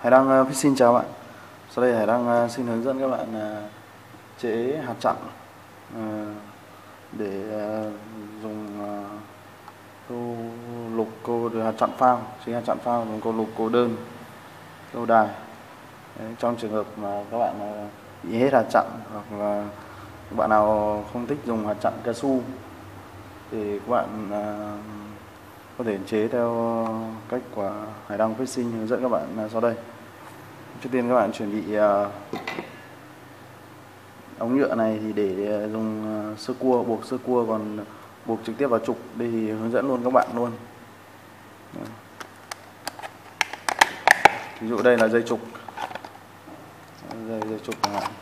Hải Đăng ờ, xin chào bạn. Sau đây Hải Đăng ờ, xin hướng dẫn các bạn ờ, chế hạt chặn để dùng câu lục câu hạt chặn phao chính hạt chặn phao dùng câu lục câu đơn câu đài. Đấy, trong trường hợp mà các bạn bị hết hạt chặn hoặc là các bạn nào không thích dùng hạt chặn cao su thì các bạn có thể chế theo cách của Hải Đăng Fishing hướng dẫn các bạn à, sau đây. Trước tiên các bạn chuẩn bị à, ống nhựa này thì để à, dùng sơ cua, buộc sơ cua, còn buộc trực tiếp vào trục đây thì hướng dẫn luôn các bạn luôn. Ví dụ đây là dây trục. Dây dây trục này hạn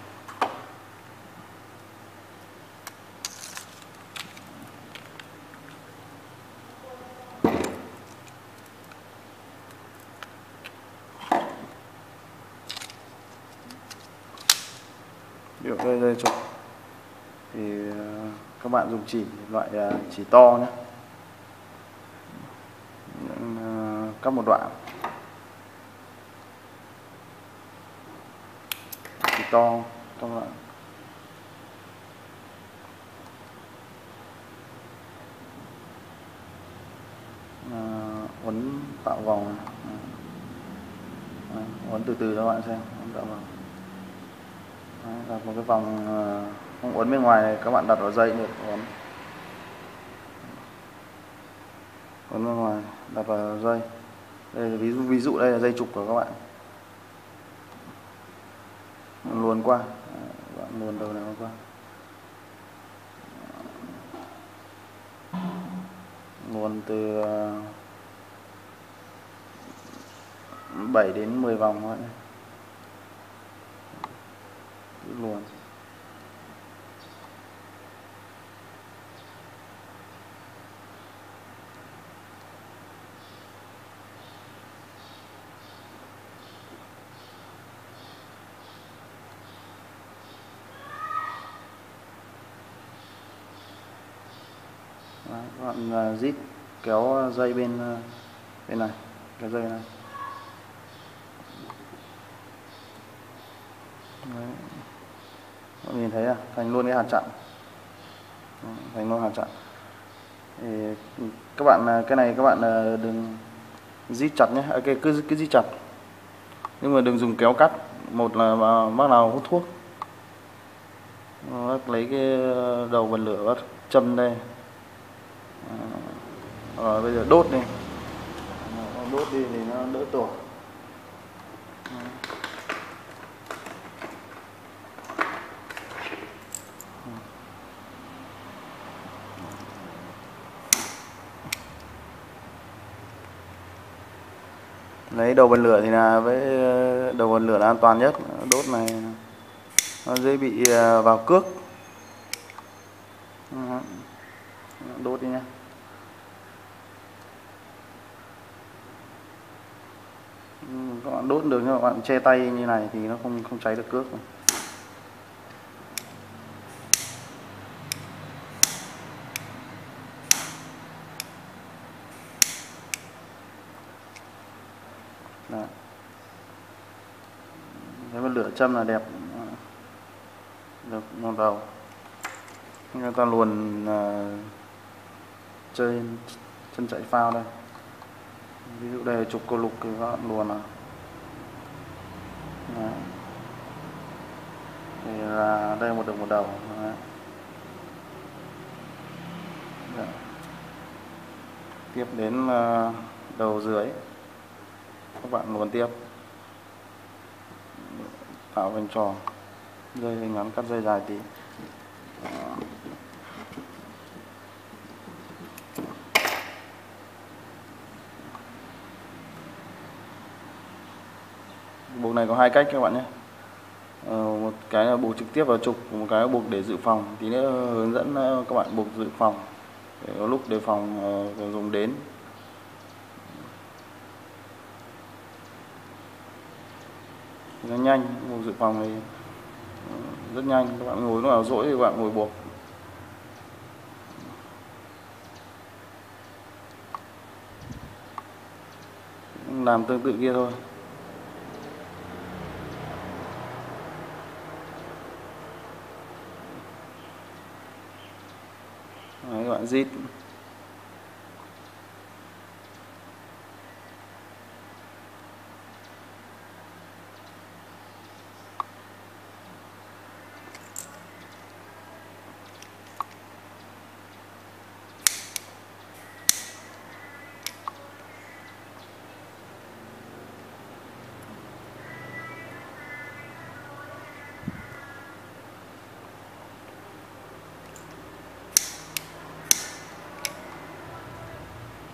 ví dụ đây dây trục thì ờ, các bạn dùng chỉ loại ờ, chỉ to nhé ờ, cắt một đoạn. Chỉ to các bạn uốn tạo vòng uốn từ từ cho các bạn xem uốn tạo vòng. Đấy, là một cái vòng không uốn bên ngoài này, các bạn đặt vào dây được uốn. Uốn bên ngoài, đặt vào dây. Đây là ví dụ ví dụ đây là dây trục của các bạn. Luồn qua. Bạn luồn đầu này qua. Luồn từ ờ, 7 đến 10 vòng các bạn luồn. Đấy, các bạn zip kéo dây bên ờ, bên này cái dây này. Đấy. bạn nhìn thấy à? Thành luôn cái hạt chặn. Thành luôn hạt chặn. Thì các bạn ờ, cái này các bạn ờ, đừng zip chặt nhé. À, cái cứ cứ zip chặt. Nhưng mà đừng dùng kéo cắt. Một là bác nào hút thuốc. Bác lấy cái đầu bật lửa bác châm đây à, bây giờ đốt đi. Đốt đi thì nó đỡ tổ lấy đầu bật lửa thì là với đầu bật lửa là an toàn nhất. Đốt này nó dễ bị vào cước. Đốt đi nhá các bạn đốt được nhưng mà bạn che tay như này thì nó không không cháy được cước Đấy. Thế mà lửa châm là đẹp. Được một đầu. Người ta luồn uh, chơi chân chạy phao đây ví dụ đây là trục câu lục thì các bạn luồn à. Đấy. thì là đây một đường một đầu Đấy. Đấy. tiếp đến là đầu dưới các bạn luồn tiếp tạo hình tròn dây ngắn, cắt dây dài tí buộc này có hai cách các bạn nhé. Ờ, một cái là buộc trực tiếp vào trục, một cái là buộc để dự phòng. Tí nữa hướng dẫn ờ, các bạn buộc dự phòng. Để có lúc đề phòng ờ, dùng đến. Nó nhanh, buộc dự phòng thì rất nhanh. Các bạn ngồi lúc nào rỗi thì các bạn ngồi buộc. Làm tương tự kia thôi. Bạn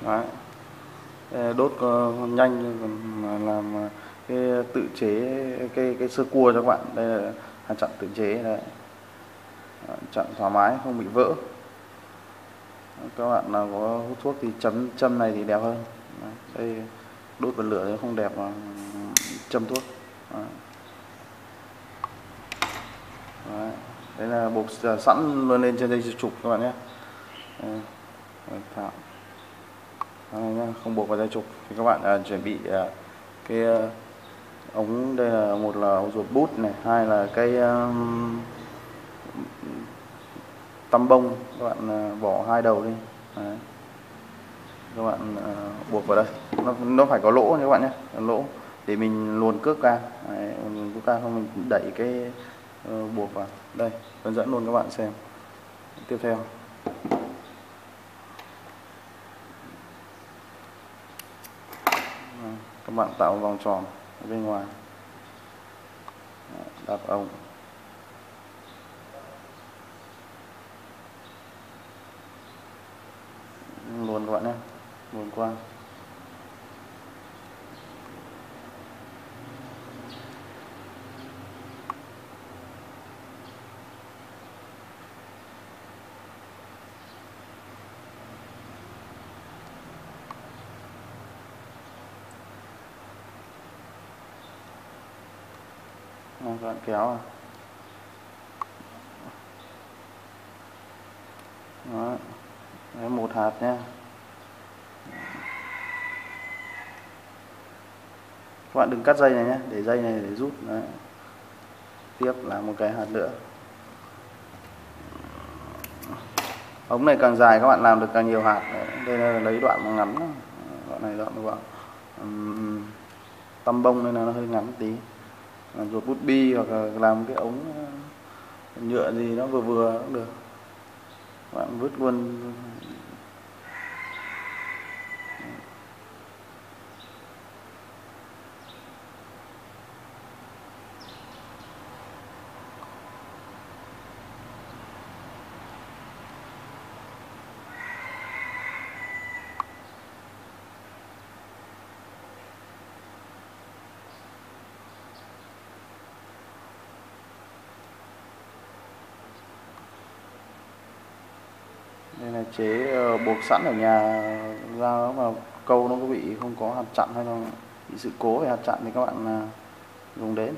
Đấy. đốt ờ, nhanh làm ờ, cái tự chế, cái cái sơ cua cho các bạn đây là hạt chặn tự chế đây chặn thoải mái, không bị vỡ các bạn nào có hút thuốc thì chấm, châm này thì đẹp hơn đây, đốt bật lửa thì không đẹp mà châm thuốc Đấy. Đấy. đây là buộc à, sẵn luôn lên trên dây chụp, các bạn nhé Đây. Thảo Vâng, không buộc vào dây trục thì các bạn à, chuẩn bị à, cái à, ống đây là một là ống ruột bút này hai là cái à, tăm bông. Các bạn à, bỏ hai đầu đi. Đấy. các bạn à, buộc vào đây. Nó nó phải có lỗ nha các bạn nhé lỗ để mình luồn cước ra Đấy, luồn cước ra không mình đẩy cái uh, buộc vào. Đây hướng dẫn luôn các bạn xem. Tiếp theo. Các bạn tạo vòng tròn ở bên ngoài. Đặt ống. Luôn các bạn nhé luôn qua. Các bạn kéo à. Đó. Đấy, một hạt nha. Các bạn đừng cắt dây này nhé để dây này để rút. Đấy. tiếp là một cái hạt nữa. Ống này càng dài các bạn làm được càng nhiều hạt. Đây là lấy đoạn ngắn. Đoạn này đoạn đoạn um, tăm bông nên là nó hơi ngắn tí làm ruột bút bi hoặc là làm cái ống ờ, nhựa gì nó vừa vừa cũng được. Bạn vứt luôn đây là chế ờ, buộc sẵn ở nhà ra mà câu nó có bị không có hạt chặn hay là bị sự cố về hạt chặn thì các bạn à, dùng đến.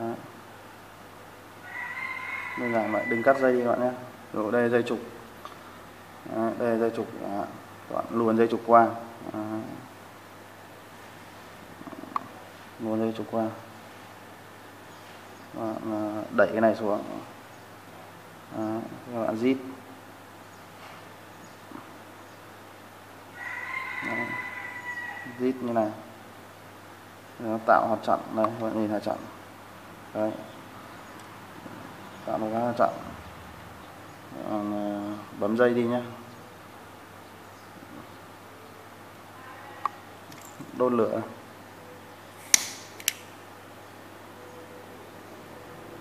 Đấy. đơn giản vậy đừng cắt dây đi các bạn nhé. Rồi đây dây trục. Đấy, đây là dây trục à, các bạn luồn dây trục qua. Đấy luồn dây trục qua bạn đẩy cái này xuống. Các bạn zip. Zip như này. Nó tạo hạt chặn đây, các bạn nhìn hạt chặn. Đấy. Tạo một cái hạt chặn. Bấm dây đi nhé đốt lửa.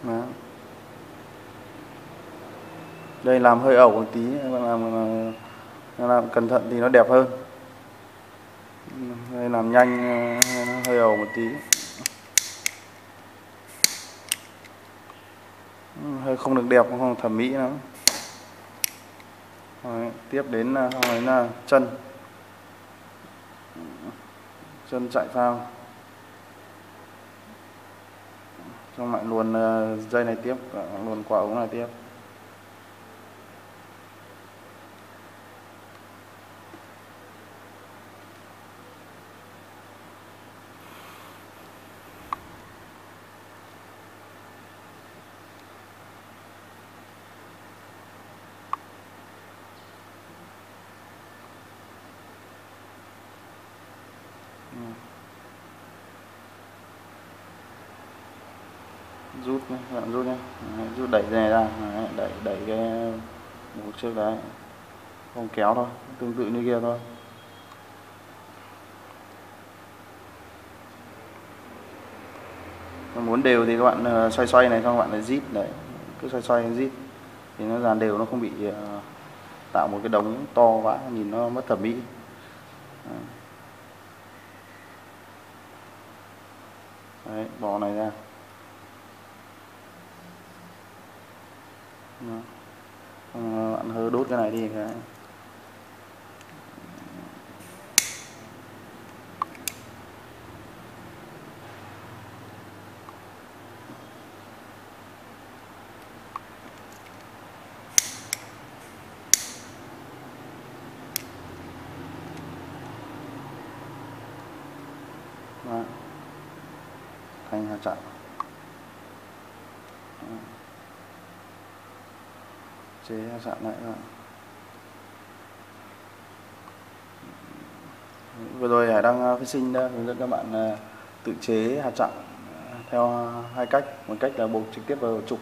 Đó. đây làm hơi ẩu một tí làm, làm, làm cẩn thận thì nó đẹp hơn. Đây làm nhanh uh, hơi ẩu một tí. Ừ, hơi không được đẹp không thẩm mỹ lắm. Rồi, tiếp đến là, là chân. Chân chạy phao. Xong lại luồn ờ, dây này tiếp ờ, luồn qua ống này tiếp. Rút nhé các bạn rút nhé đấy, rút đẩy cái này ra. Đấy, đẩy đẩy cái một trước đấy. Không kéo thôi tương tự như kia thôi. Muốn đều thì các bạn ờ, xoay xoay này các bạn lại zip đấy. Cứ xoay xoay zip. Thì nó dàn đều nó không bị ờ, tạo một cái đống to quá nhìn nó mất thẩm mỹ. Đấy, bỏ này ra Đó. Ờ, Ờ, bạn hơ đốt cái này đi cái Đó. thành hạt chặn chế dạng lại các bạn vừa rồi Hải đăng uh, sinh hướng dẫn các bạn uh, tự chế hạt chặn uh, theo hai cách. Một cách là buộc trực tiếp vào trục,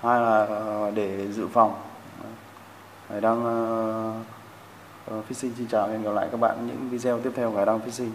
hai là để dự phòng. Hải đăng phát sinh xin chào hẹn gặp lại các bạn những video tiếp theo của Hải đăng sinh.